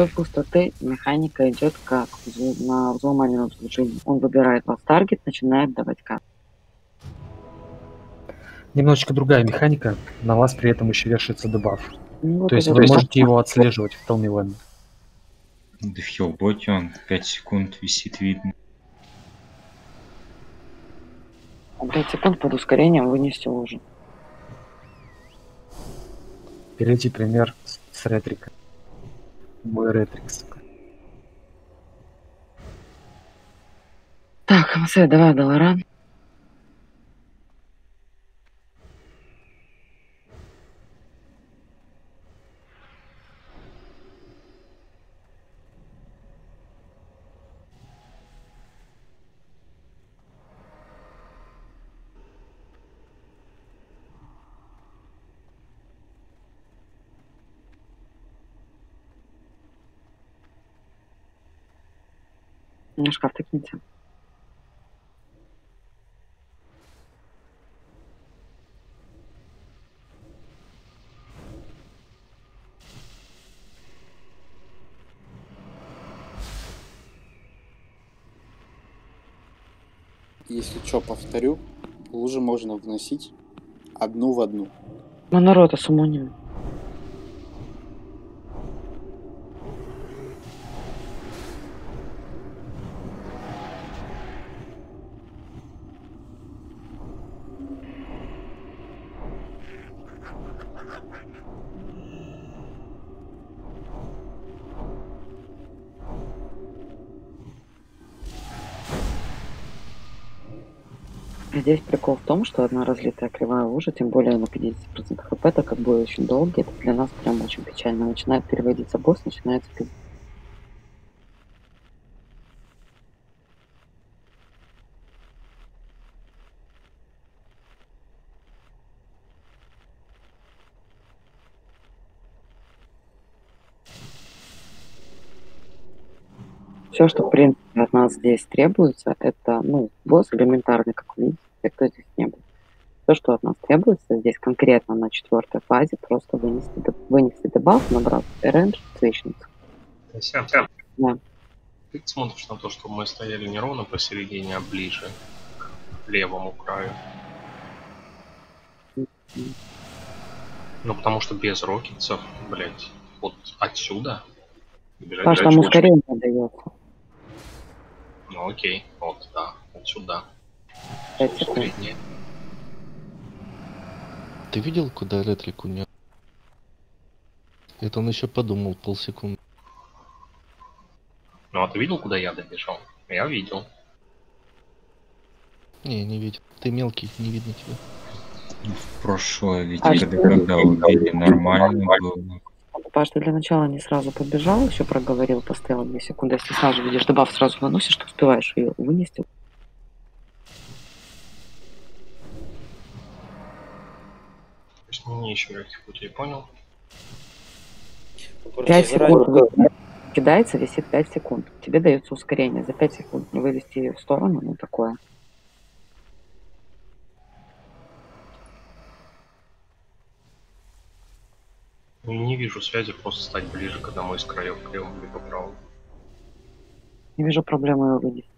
До пустоты механика идет как на взломанном служении. Он выбирает вас таргет, начинает давать кат. Немножечко другая механика, на вас при этом еще вешается дебаф. Ну, вот То есть вы можете его отслеживать в Телмилене. Да в Хиллботе он 5 секунд висит, видно. А 5 секунд под ускорением вынести уже. Перейти пример с ретрика. Мой ретрикс. Так, Хамсе, давай, Даларан. На шкаф тыкните. Если что, повторю, лужи можно вносить одну в одну. Монорота сумоним. Здесь прикол в том, что одна разлитая кривая лужа, тем более на 50% хп, так как бой очень долгий, это для нас прям очень печально. Начинает переводиться босс, начинается Все, что, в принципе, от нас здесь требуется, это, ну, босс элементарный, как вы видите, те, кто здесь не был. Все, что от нас требуется здесь конкретно на четвертой фазе, просто вынести, вынести дебаф, набрать range, свечниц. Тася, Да. ты смотришь на то, что мы стояли не ровно посередине, а ближе к левому краю. Ну, потому что без рокетсов, блять, вот отсюда бежать Паш, там ускорение дается. Ну, окей, вот, да, отсюда. 5 секунд. Ты видел, куда ретрик унес? Это он еще подумал полсекунды. Ну, а ты видел, куда я добежал? Я видел. Не, не видел. Ты мелкий, не видно тебя. В прошлое ведь А когда, когда убили, нормально было. Паш, ты для начала не сразу подбежал, еще проговорил, постоял 2 секунды. Если сразу видишь дебаф, сразу выносишь, то успеваешь ее вынести. Есть не ищем никаких путей, понял? 5 секунд кидается, висит 5 секунд. Тебе дается ускорение. За 5 секунд не вывести ее в сторону, ну такое. Ну, Не вижу связи, просто стать ближе к одному из краев, к левому либо правому. Не вижу проблемы его вынести.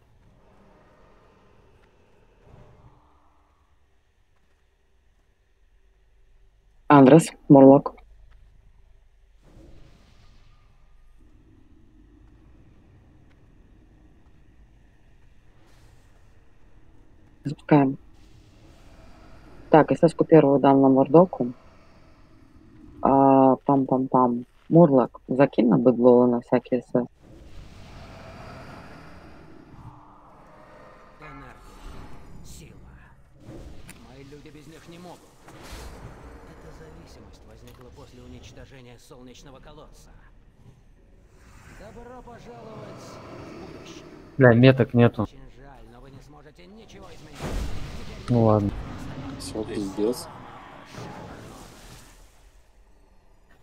Андрес, Морлок. Запускаем. Так, ССку первую дам на мордоку. А, пам-пам-пам. Мурлок, закинь на быдло на всякий СС. Энергия. Сила. Мои люди без них не могут. Зависимость возникла после уничтожения солнечного колодца. Добро пожаловать в будущее. Бля, меток нету. Очень жаль, но вы не сможете ничего изменить. Ну ладно. Все, пиздец.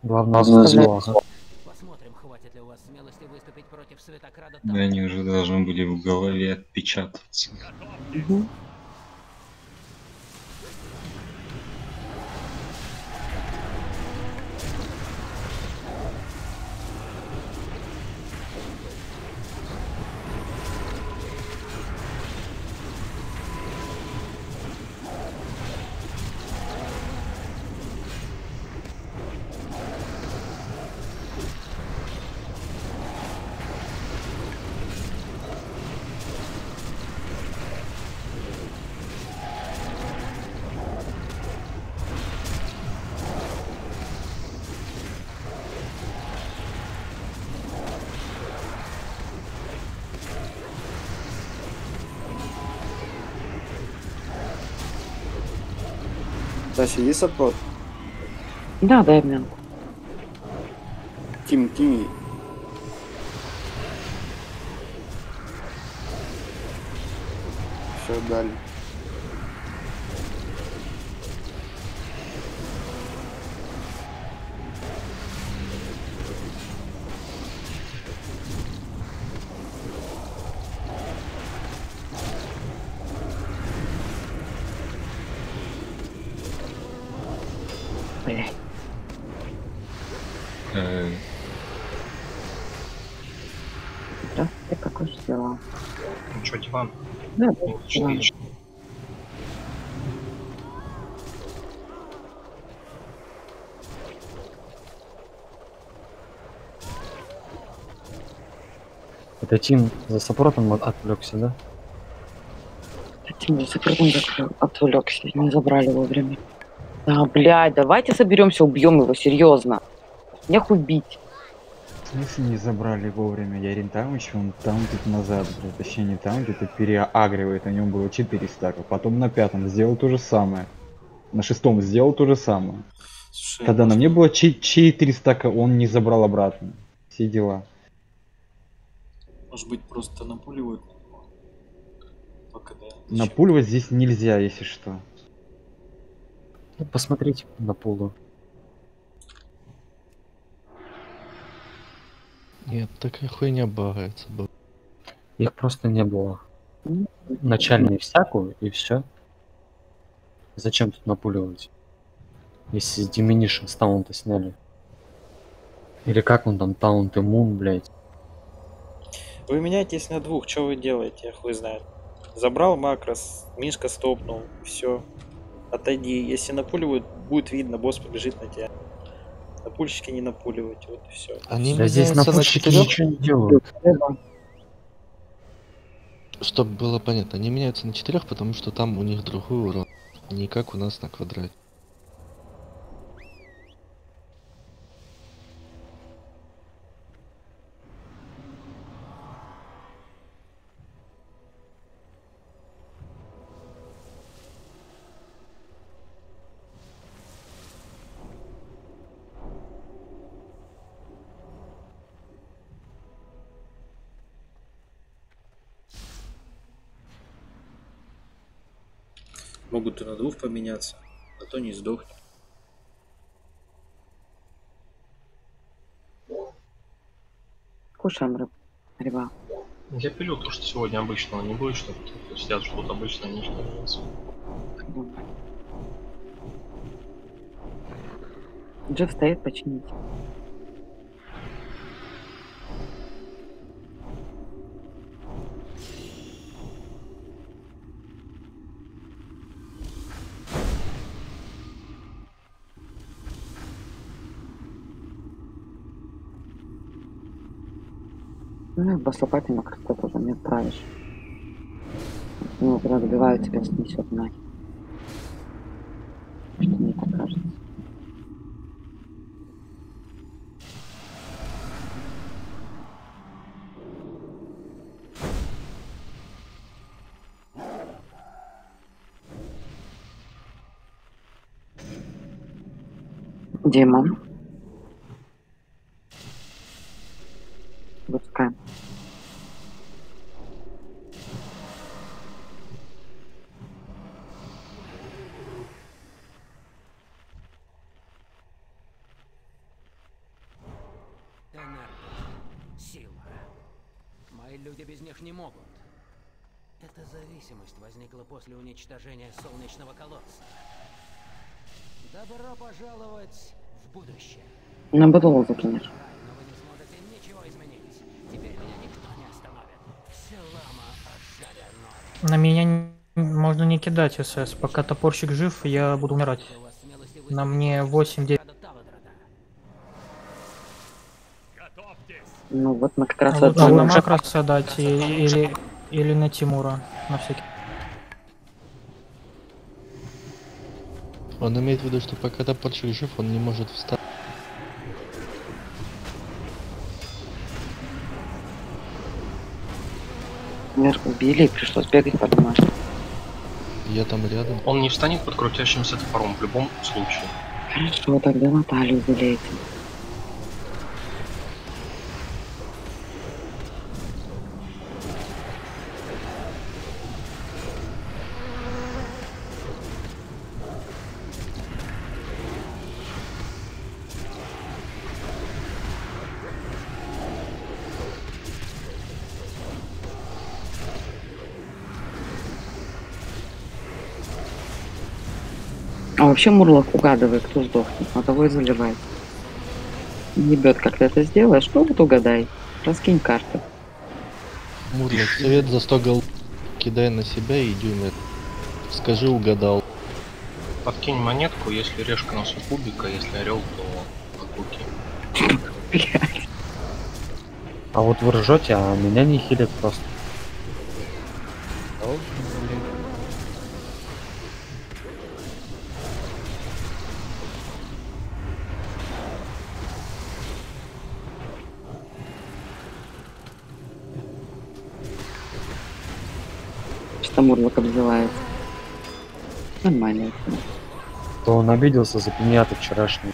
Главное, Главное, зло, ага. Посмотрим, хватит ли у вас смелости выступить против Светокрада Да они уже должны были в голове отпечататься. Мгм. Есть саппорт? Да, дай обмен. Тим, Тими. Все, дали. Блядь. Э, Здравствуйте, как ваши дела? Диван? Да. Это Тим за саппортом от- отвлекся, да? Тим, закрытым закрыл, отвлекся, не забрали вовремя. Да, блядь, давайте соберемся, убьем его, серьезно. Нех убить. Смысле не забрали вовремя? Я Рентамыч, он таунтит назад, блядь. Точнее не таунтит, а переагривает. На нем было 4 стака. Потом на пятом сделал то же самое. На шестом сделал то же самое. Слушай, Когда на мне было 4 стака, он не забрал обратно. Все дела. Может быть, просто напуливают? Пока да. Напуливать здесь нельзя, если что. Ну, посмотрите на полу. Нет, такая хуйня багается. Их просто не было. Начальную всякую и все. Зачем тут напуливать? Если с Diminisher с таунта сняли. Или как он там, таунт и мун, блядь. Вы меняетесь на двух, что вы делаете, я хуй знает. Забрал макрос, Мишка стопнул, все. Отойди. Если напуливают, будет видно, босс побежит на тебя. Напульщики не напуливайте, вот и все. Они Да здесь на напульщики четырех, ничего не делают. чтобы было понятно. Они меняются на четырех, потому что там у них другой урон. Не как у нас на квадрате. Могут и на двух поменяться, а то не сдохнет. Кушаем рыбу. Рыба. Я пилю то, что сегодня обычного не будет, чтобы тут сидят, ждут обычно, не ждут. Джефф стоит починить. Ну, босс лопатой на красоту тоже не отправишь. Ну, когда добивают тебя, снесет нахер. Что мне так кажется. Дима. Зависимость возникла после уничтожения солнечного колодца. Добро пожаловать в будущее. На бадло закинешь. Жаль, но вы не сможете ничего изменить. Теперь меня никто не остановит. Все лама ожарено. На меня можно не кидать СС. Пока топорщик жив, я буду умирать. На мне против 8-9. отряда Таладрата. Ну вот мы как раз А вот это на уже- Макроса дать и- или, или на Тимура. На всякий. Он имеет в виду, что пока топорчик жив, он не может встать. Наверх убили и пришлось бегать по домашнему. Я там рядом. Он не встанет под крутящимся топором в любом случае. Хорошо, тогда Наталью залейте. Вообще Мурлок угадывай, кто сдохнет, на того и заливает. Ебет, как ты это сделаешь, ну вот угадай. Раскинь карты. Мурлок, совет за 100 гол кидай на себя и это. Скажи, угадал. Подкинь монетку, если решка носу кубика, если орел, то куки. Блядь. А вот вы ржете, а меня не хилит просто. Что Мурлок обзывается. Нормально. То он обиделся за пиньяту вчерашний.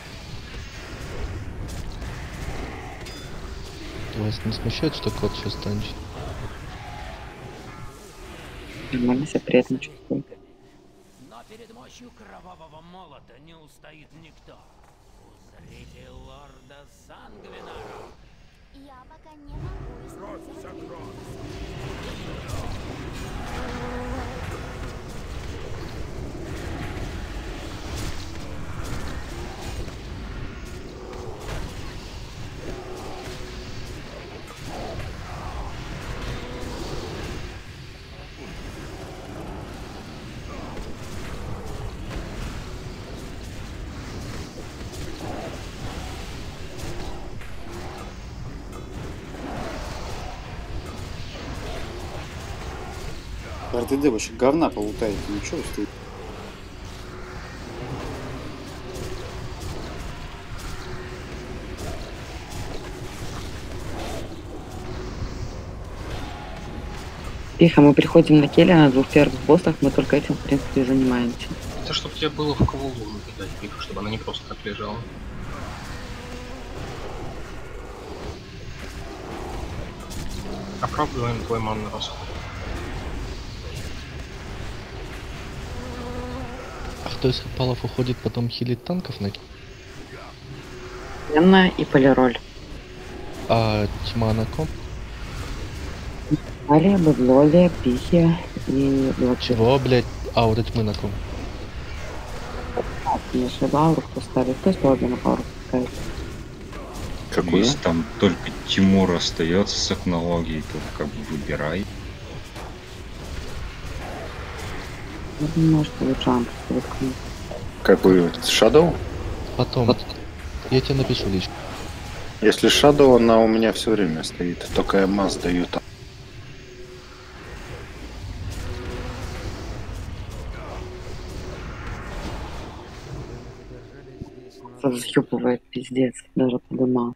Вас не смущает, что кот сейчас танчит? Нормально себя приятно чувствует. Но перед мощью кровавого молота не устоит никто. Узрите лорда Сангвинара. Я пока не могу использовать РТД вообще говна полутает, ничего стоит. Тихо, мы приходим на Келли, на двух первых боссах, мы только этим, в принципе, и занимаемся. Это чтобы тебе было в кого луну кидать пиха, чтобы она не просто так лежала. Оправдываем твой манный расход. А кто из палов уходит, потом хилит танков на Ленна и Полироль. А тьма на ком? Алия, Бедлолия, Пихи и Блокчер. Чего, блять? Аура тьмы на ком? Конечно, Лауру поставить. Кто сегодня на Лауру пускает? Если там только Тимур остается с технологией, то как бы выбирай. Что лучше Ампус выткнуть. Какой? Shadow? Потом. Я тебе напишу лично. Если Shadow, она у меня все время стоит. Только я масс даю там. Разъебывает пиздец, даже по домам.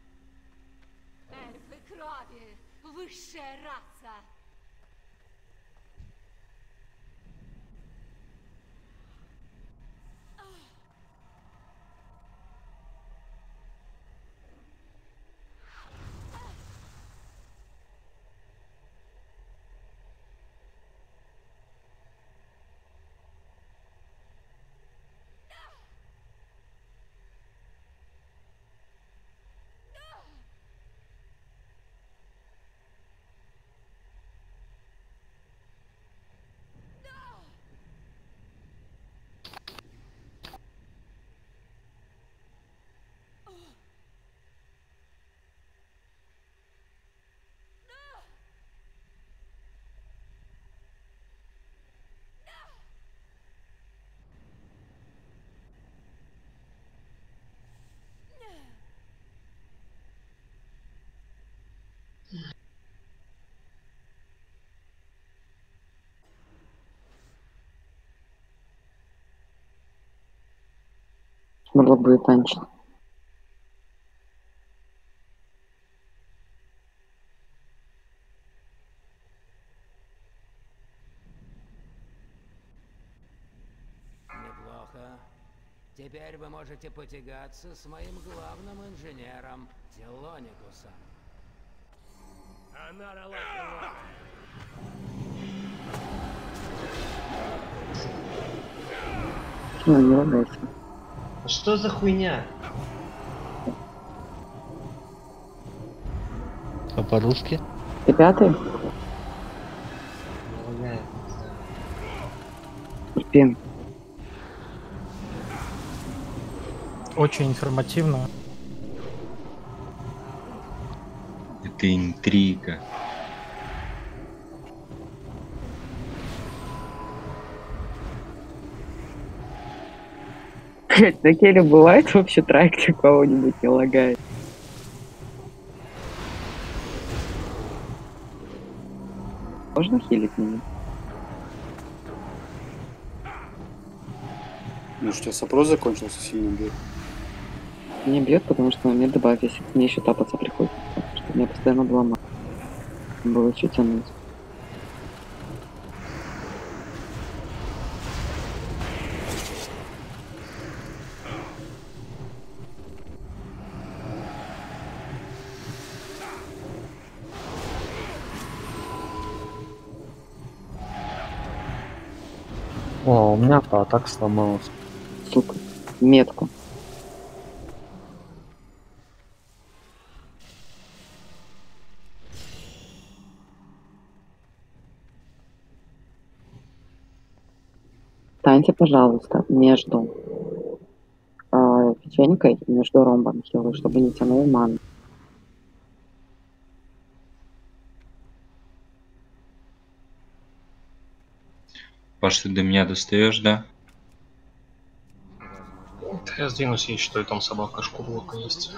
Могло будет танчить. Теперь вы можете потягаться с моим главным инженером Телоникусом. Ну, не ругайся. Что за хуйня? А по-русски? Ты пятый? Терпим. Очень информативно. Это интрига. Блять, на Келе бывает вообще трактик кого-нибудь не лагает? Можно хилить меня? Ну что, сопрос закончился, сильно бьет. Не бьет, потому что мне добавь, если мне еще тапаться приходится. Чтобы мне постоянно было мало. Было что тянуть. О, у меня автоатак сломалась. Сука. Метку. Станьте, пожалуйста, между э, печенькой и между ромбом хилы, чтобы не тянул ман. Паш, ты до меня достаешь, да? Да я сдвинусь, я считаю, там собака шкурлока есть.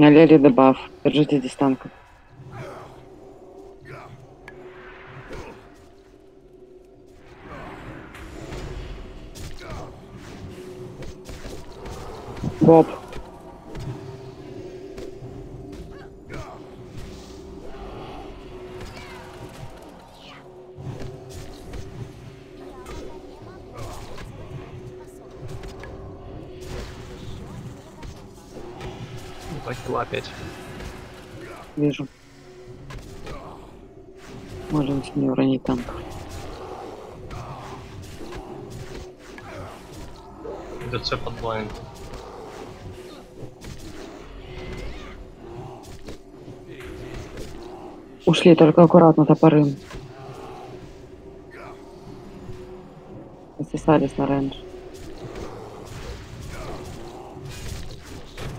Налили дебаф. Держите дистанку. Ушли, только аккуратно, топоры. Засосались на рейндж.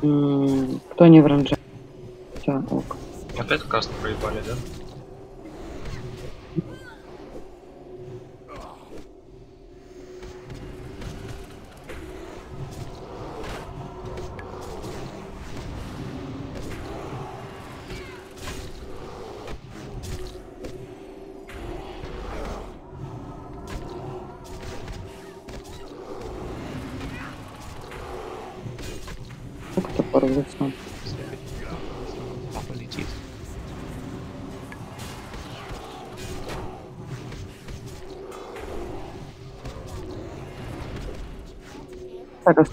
М, Кто не в рейндже? Всё, ок. Опять каст проебали, да?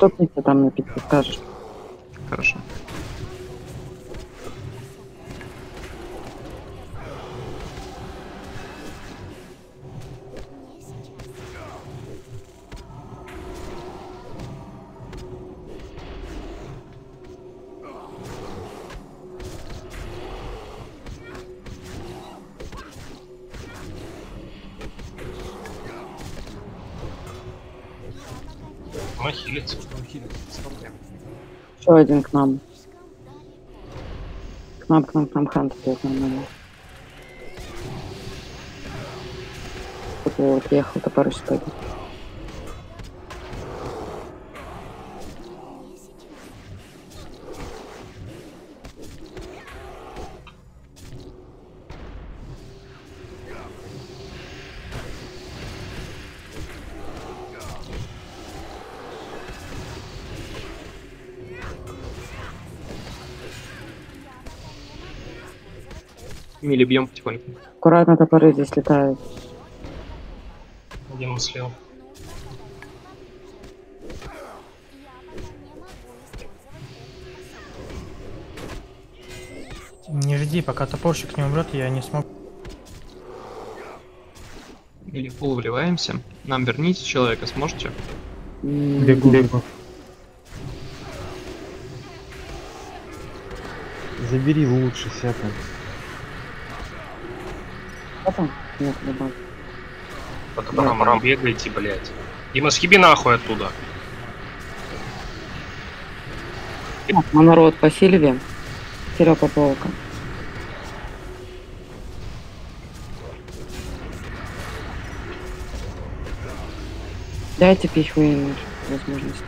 А стопница там на скажешь. один к нам. К нам, к нам, к нам, Хант идет нормально. Вот я вот ехал, топорысь пойдет. Мили бьем потихоньку. Аккуратно топоры здесь летают. Один слил. Не жди, пока топорщик не умрет, я не смогу. Или в пол вливаемся. Нам верните человека, сможете? Бегу, бегу. Забери лучше всяко. А там? Нет, добавь. По топорам бегайте, блядь. Дима, схиби нахуй оттуда. Народ по Сильве. Серега Паука. Дайте пищу им возможности.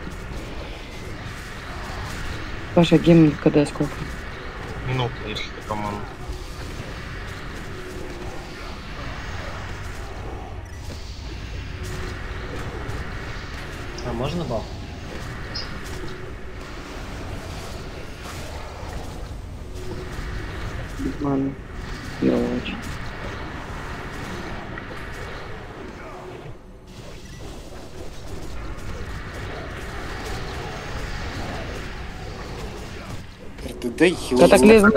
Паша, гимн КД сколько? Минута, если ты команду. можно было? Ладно. Мелочь. Да так не знаю.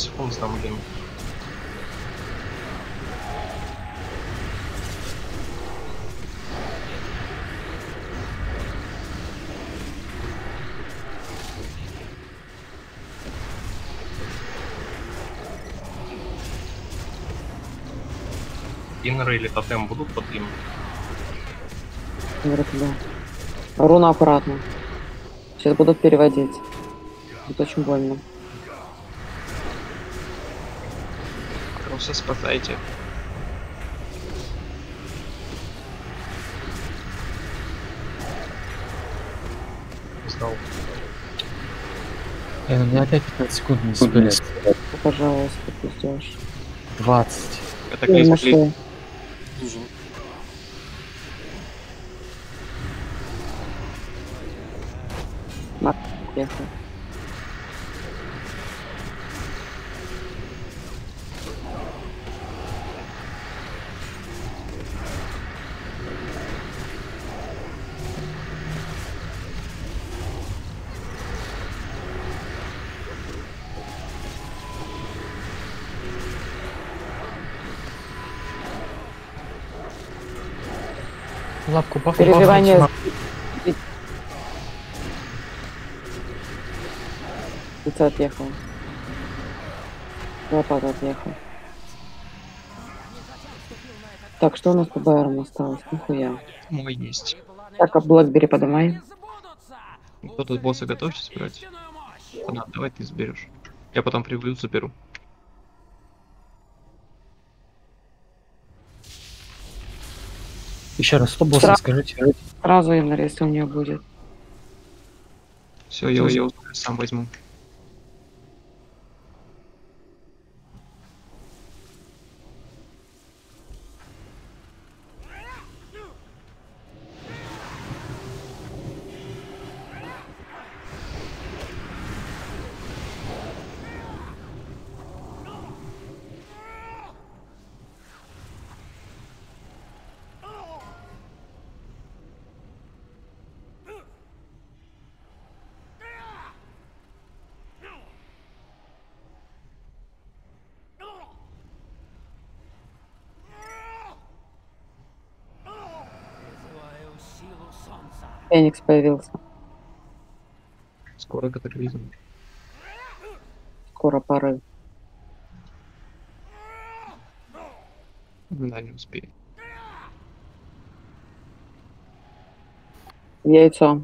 30 секунд там блин. Иннеры или тотем будут под ним? Вряд. Руна аккуратно. Сейчас будут переводить. Будет очень больно. Просто спасайте. Сдал. Э, у меня опять 15 секунд не спились. Пожалуйста, ты ждешь. 20. Это Я нашел. Лапку баф, Переживание. баф, Лицо отъехал. Лопата отъехал. Так, что у нас по БРам осталось? Нихуя. Мой есть. Так, а Блэкбери подымай. Кто тут босса готов сейчас брать? Да, давай ты заберешь. Я потом приведу, заберу. Еще раз, что босса Сра- скажите? Сразу Иннер, если у нее будет. Все, я ее сам возьму. Призываю силу солнца. Феникс появился. Скоро катаклизм. Скоро поры. Да, не успею. Яйцо.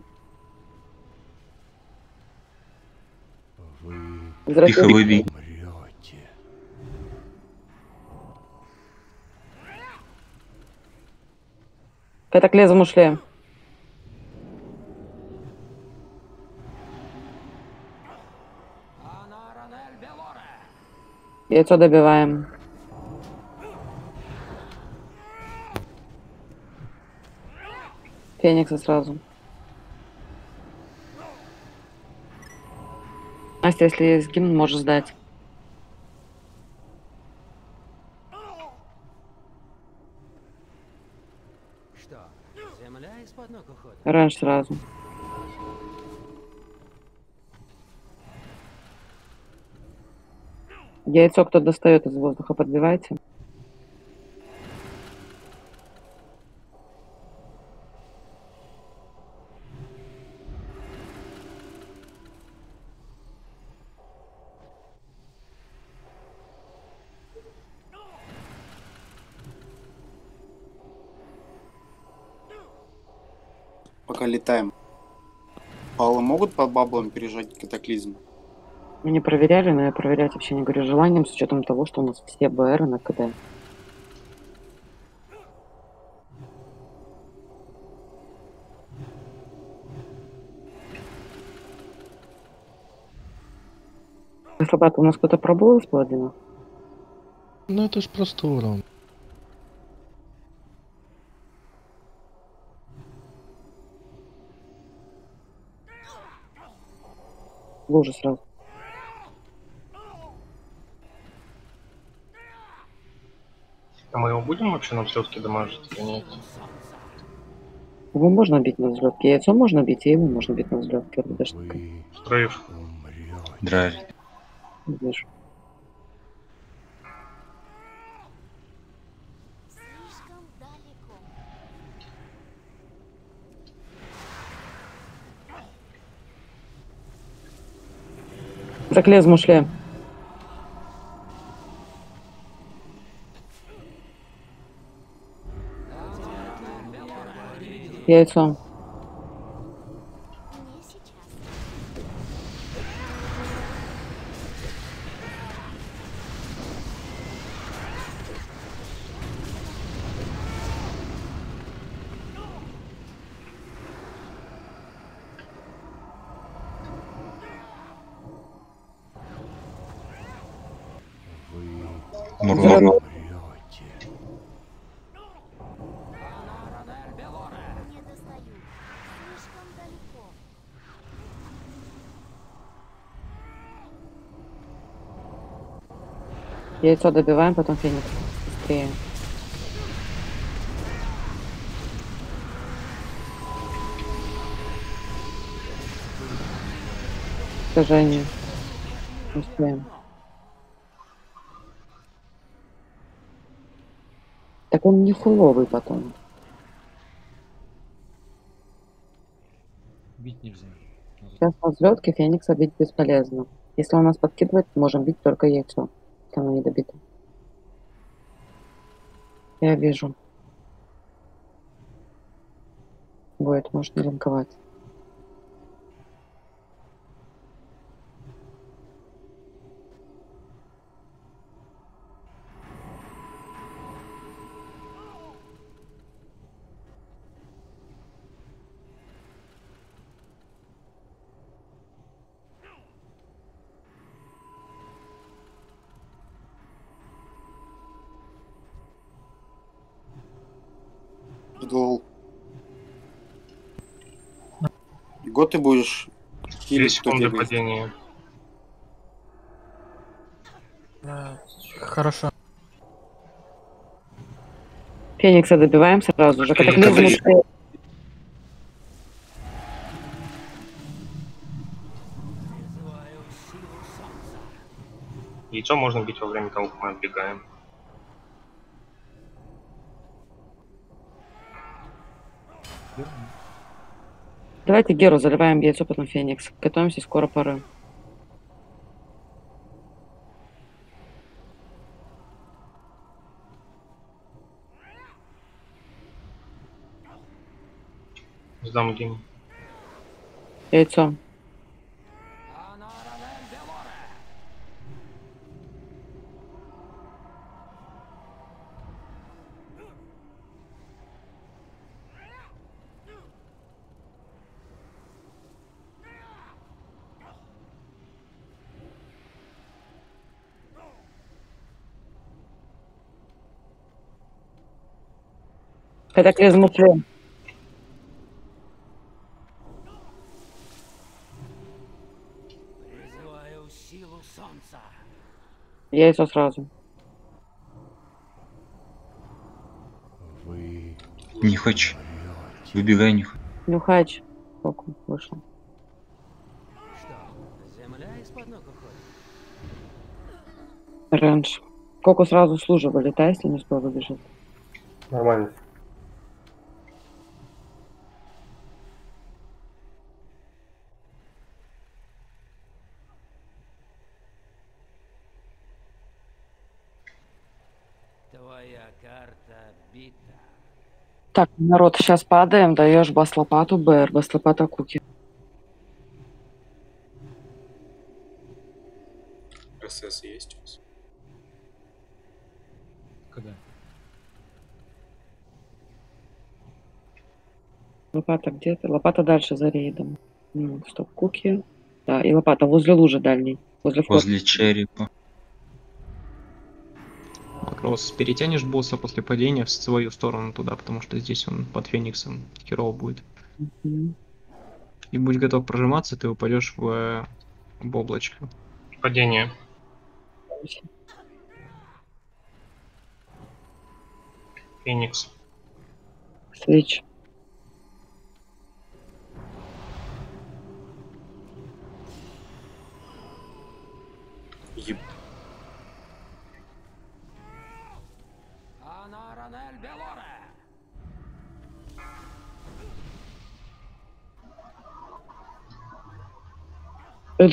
Тихо выбей. Катаклизм ушли. Яйцо добиваем. Феникса сразу. Настя, если есть гимн, можешь сдать. Что, земля из-под ног уходит? Раньше сразу. Яйцо кто достает из воздуха, подбивайте. Пока летаем. Палы могут под баблом пережать катаклизм? Мы не проверяли, но я проверять вообще не горю желанием, с учетом того, что у нас все БР на КД. Слабат, у нас кто-то пробовал из паладина? Ну это ж просто урон. Лужи сразу. А мы его будем вообще на взлетке дамажить или нет? Его можно бить на взлетке, яйцо можно бить, и его можно бить на взлетке. Эта штука. Стрейф. Драйв. Вижу. За клезм ушли. Яйцо. Мурло. Яйцо добиваем, потом феникс. Быстрее. Сожжение. Успеем. Так он не фуловый потом. Бить нельзя. Сейчас на взлетке Феникса бить бесполезно. Если он нас подкидывает, можем бить только яйцо. Оно не добито. Я вижу. Будет, может не линковать. Гол. Год ты будешь хилить, секунды бегает. падения. Хорошо. Феникса добиваем сразу же. Ушли. Яйцо можно бить во время того, как мы отбегаем. Давайте Геру заливаем яйцо, потом Феникс. Готовимся, скоро пора. Сдам гейм. Яйцо. Катаклизм ушли. Призываю силу солнца. Яйцо сразу. Не хочу. Выбегай, не хочу. Нюхач. Сколько вышло? Земля из-под ног уходит. Рэндж. Коку сразу с лужи вылетай, если не успел выбежать. Нормально. Так, народ, сейчас падаем, даешь бас лопату, БР, бас лопата куки. РСС есть у вас? Когда? Лопата где-то? Лопата дальше за рейдом. Стоп, куки. Да, и лопата возле лужи дальней. Возле входа. Возле черепа. Макрос, перетянешь босса после падения в свою сторону туда, потому что здесь он под Фениксом херово будет. И будь готов прожиматься, ты упадешь в, э, в облачко. Падение. Феникс. Свеч. Еб... Ана Ранель Белоре.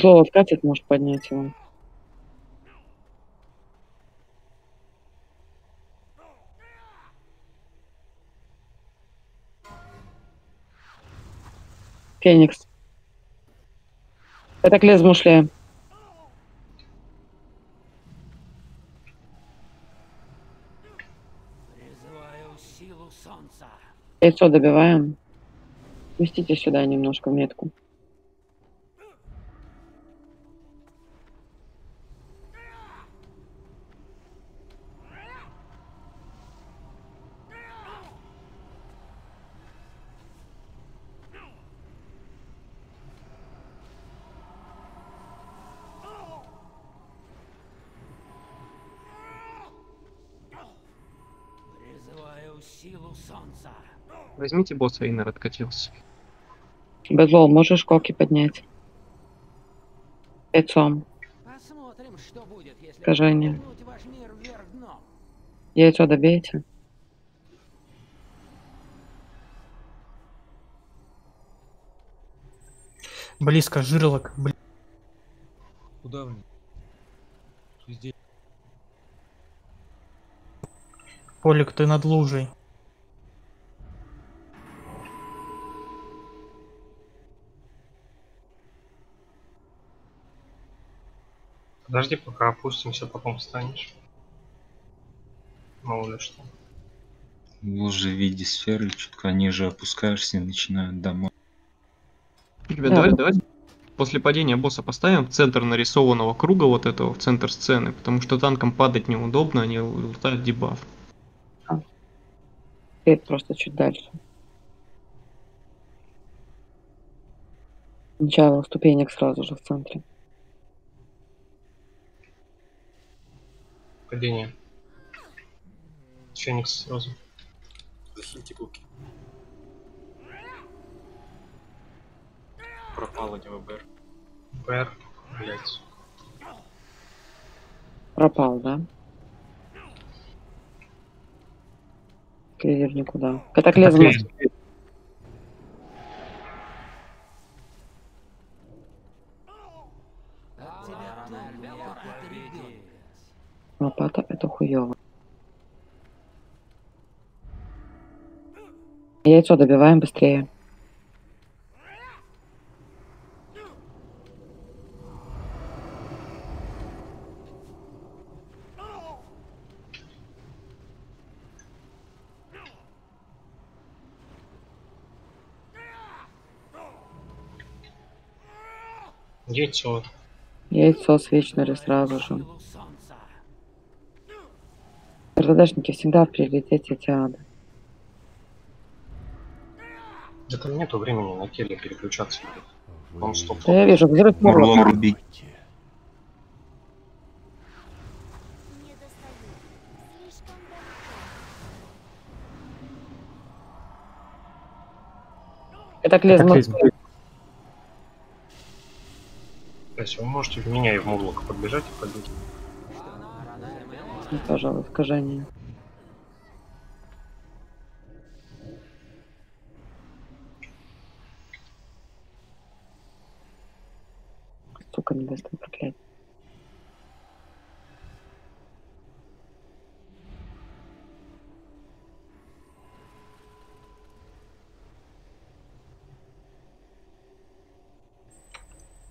Зло откатит, может поднять его. Феникс. Катаклизм ушли. Призываю силу солнца. Яйцо добиваем. Пустите сюда немножко метку. Возьмите босса, Иннер откатился. Безлол, можешь коки поднять? Яйцом. Посмотрим, что будет, если дном. Яйцо добейте. Близко, жирлок. Бли... Куда мне? Здесь. Полик, ты над лужей. Подожди, пока опустимся, потом встанешь. Мало ли что. Лужи в виде сферы, чутка ниже опускаешься и начинают домой. Ребят, Да. давай, давай после падения босса поставим в центр нарисованного круга вот этого, в центр сцены, потому что танкам падать неудобно, они лутают дебаф. Теперь просто чуть дальше. Начало ступенек сразу же в центре. Падение. Феникс сразу. Захильте куки. Пропал от него БР. БР. Блять. Пропал, да? Клевер никуда. Катаклизм. Катаклизм. Лопата это хуево. Яйцо добиваем быстрее. Яйцо. Яйцо с вечными сразу же. РДДшники всегда в приоритете тиады. Да там нету времени на теле переключаться. Он стоп. Да я вижу, взрыв Мурлок рубить. Катаклизм. Катаклизм. Есть вы можете в меня и в Мурлока подбежать и подбить. Пожалуй, искажение. Сука, небесное проклятие.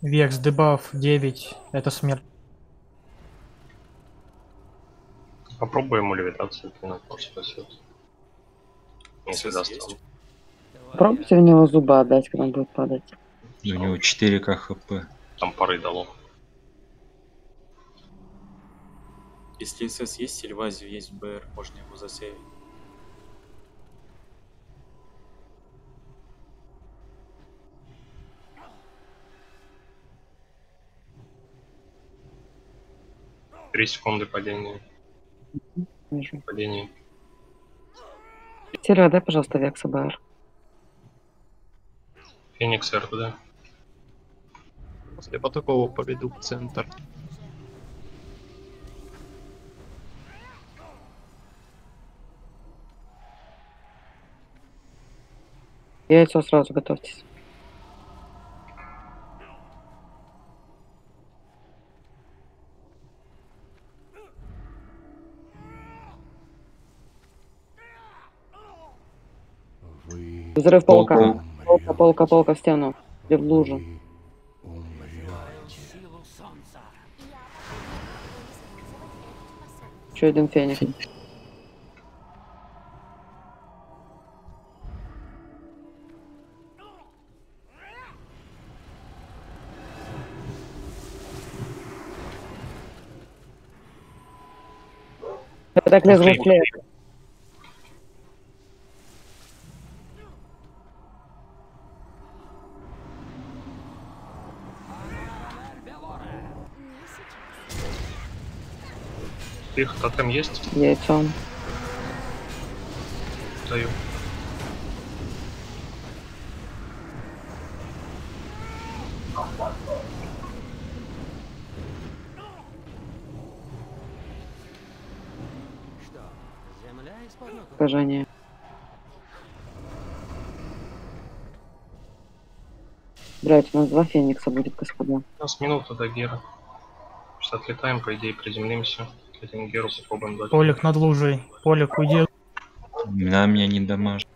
Векс, дебаф 9, это смерть. Попробуй ему левитацию кинуть, может спасет. Если даст он. Попробуйте в него зубы отдать, когда он будет падать. У него 4к хп. Там пары дало. Если СС есть, Сильвазию есть БР, можно его засейвить. Три секунды падения. Вижу. Падение. Серега, дай, пожалуйста, Векса БР. Феникс РТД. После такого поведу в центр. Яйцо сразу готовьтесь. Взрыв полка. Полка. Полка, полка, полка в стену. Или в лужу. Еще один феникс. Катаклизм Окей. слева. Их тотем есть? Яйцом. Даю. Искажение. Блять, у нас два феникса будет, господа. У нас минута до Гера. Сейчас отлетаем, по идее, приземлимся. Попробуем дать. Полик над лужей. Полик, уйди. На меня не дамажит.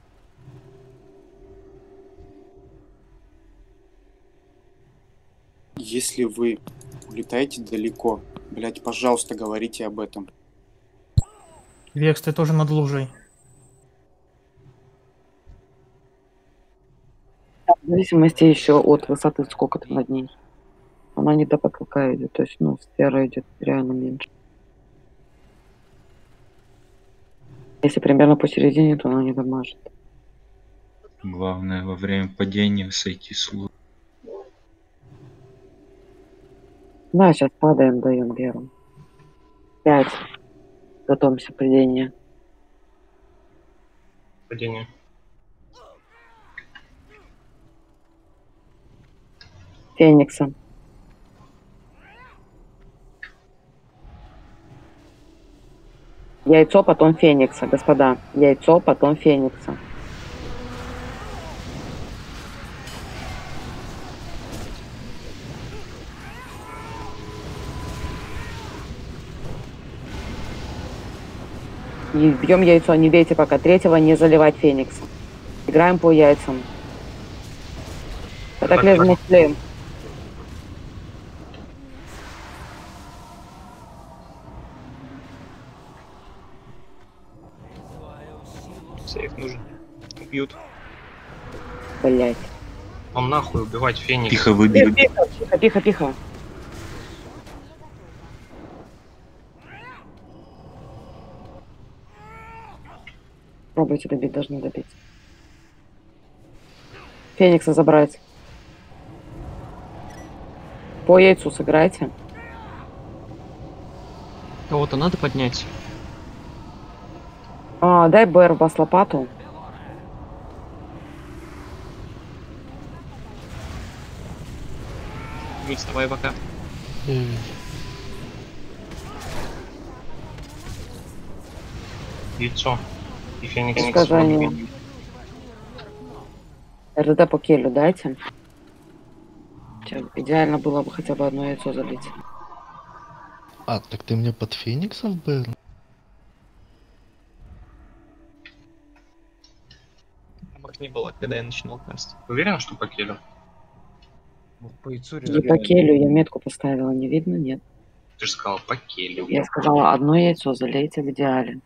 Если вы улетаете далеко, блять, пожалуйста, говорите об этом. Векс, ты тоже над лужей. В зависимости еще от высоты, сколько ты над ней. Она не до потолка идет, то есть, ну, сфера идет реально меньше. Если примерно посередине, то она не дамажит. Главное во время падения сойти с луны. Да, сейчас падаем, даем Геру. Пять. Готовимся к падению. Падение. Феникса. Яйцо, потом Феникса, господа. Яйцо, потом Феникса. И бьем яйцо, не бейте пока. Третьего не заливать Феникса. Играем по яйцам. Катаклизм слеем. Сейф Убьют. Блять. Он нахуй убивать Феникс. Тихо выбили. тихо, тихо, тихо, тихо. Пробуйте добить, должны добить. Феникса забрать. По яйцу сыграйте. Кого-то надо поднять. А, дай БР в бас лопату. Не вставай пока. Э, Яйцо. И Феникс. Искажение. РД по келю дайте. Идеально было бы хотя бы одно яйцо залить. А, так ты мне под Фениксов был? Амок не было, когда я начинал каст. Уверен, что по келю? По яйцу И по келю я метку поставила, не видно, нет. Ты же сказал по келю. Я сказала, одно яйцо залейте в идеале.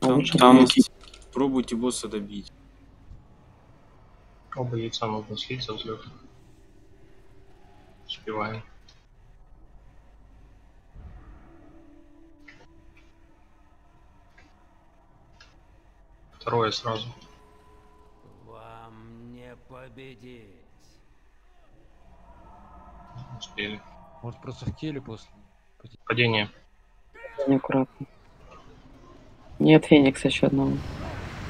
Там, там есть. пробуйте босса добить. Оба яйца нужно слить со взлета. Успеваем. Второе сразу. Вам не победить. Успели. Может просто в келе после. Падение. Неаккуратно. Нет Феникса еще одного.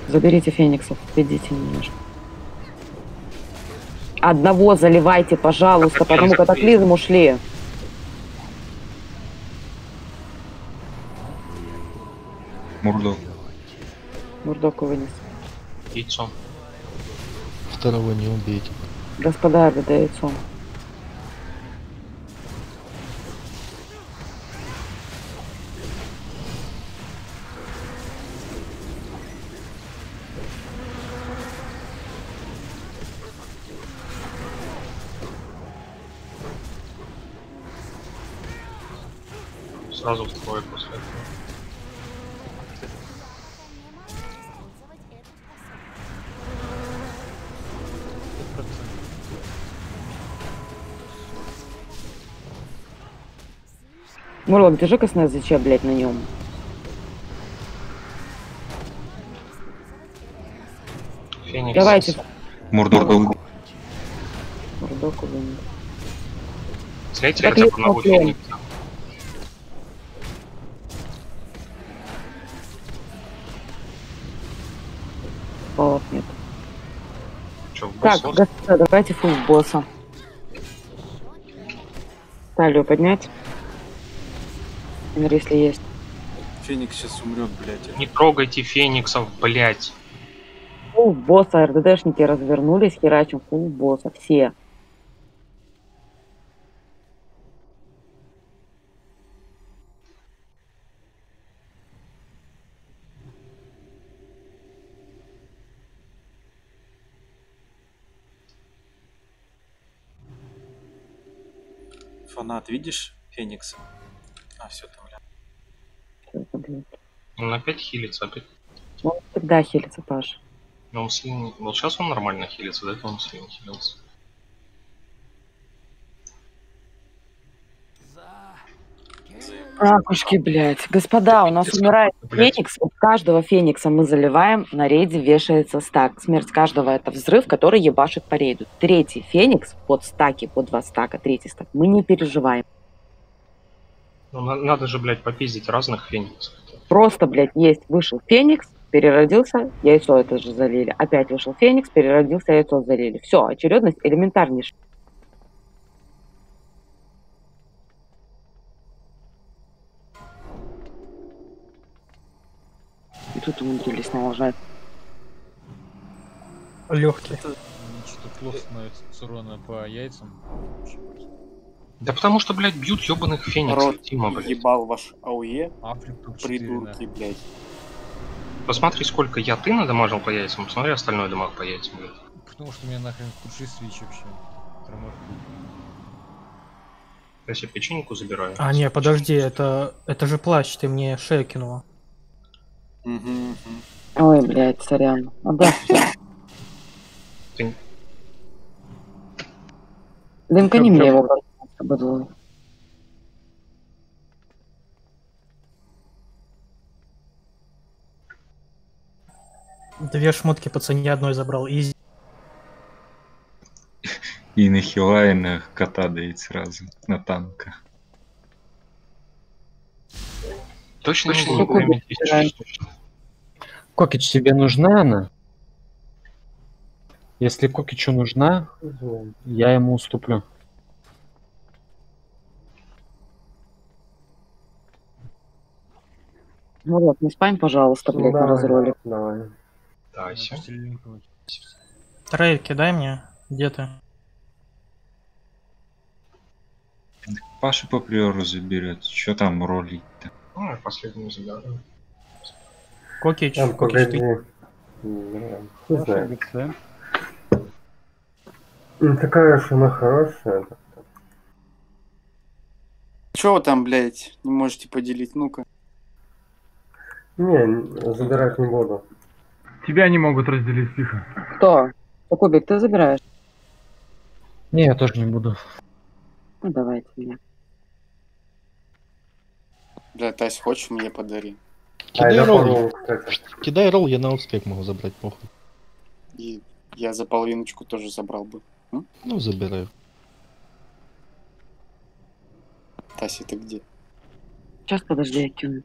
Заберите Фениксов, ведите немножко. Одного заливайте, пожалуйста, Катаклизм, потому катаклизм ушли. Мурдок. Мурдоку вынес. Яйцо. Второго не убейте. Господа, РД яйцом. Сразу второе после этого. Мурлок, держи косное ЗЧ, блядь, на нем. Феникс. Давайте. Мурдок. Мурдоку вынес. Слейте Так хотя бы плен. Феникса. Баллов нет. Че, в Так, босс? господа, давайте фул босса. Талию поднять. Например, если есть. Феникс сейчас умрет, блядь. Не трогайте Фениксов, блять. Фул босса, РДДшники развернулись, херачим фул босса. Все. Фанат, видишь Феникса? А, все там блин. Он опять хилится, опять. Он всегда хилится, Паш. Но он сильно... Вот сейчас он нормально хилится, до этого он сильно хилился. Ракушки, блядь. Господа, у нас умирает Блядь. феникс. У каждого феникса мы заливаем, на рейде вешается стак. Смерть каждого это взрыв, который ебашит по рейду. Третий феникс под стаки, по два стака, третий стак. Мы не переживаем. Ну, на- надо же, блядь, попиздить разных Фениксов. Просто, блядь, есть, вышел феникс, переродился, яйцо это же залили. Опять вышел феникс, переродился, яйцо залили. Все, очередность элементарнейшая. И тут умудрились налажать. Легкий. Что-то плохо становится с урона по яйцам. Да потому что, блядь, бьют ебаных Фениксов, Рот Тима, блядь. ебал ваш АУЕ, Африк топ 4, придурки, блядь. Посмотри, сколько я ты надамажил по яйцам, посмотри остальной дамаг по яйцам, блядь. Потому что у меня нахрен худший свич вообще. Трамор. Я себе печеньку забираю. А, не, подожди, это, это же плащ, ты мне шею кинула. Ой, блядь, сорян. Да, всё. Ты- Дымка не мне его быдло. Две шмотки по цене одной забрал. Изи. И на хила, и на кота дает сразу. На танка. Точно Точно не помню. Кокич, тебе нужна она? Если Кокичу нужна, я ему уступлю. Ну вот, не спам, пожалуйста, блядь, на разроле. Давай. Тася. Трейд кидай мне. Где ты? Паша по приору заберет. Что там ролить-то? Ну, я последнюю заберу. Кокич, Там, Кокич, ты... Знает. Ну, Такая уж она хорошая. Чё вы там, блядь, не можете поделить? Ну-ка. Не, забирать не буду. Тебя не могут разделить, тихо. Кто? Кубик, ты забираешь? Не, я тоже не буду. Ну, давайте меня. Бля, Тась, хочешь мне подари? Кидай я ролл. Кидай ролл, я на успех могу забрать, похуй. И я за половиночку тоже забрал бы. М? Ну, забираю. Тася, ты где? Сейчас, подожди, я кину.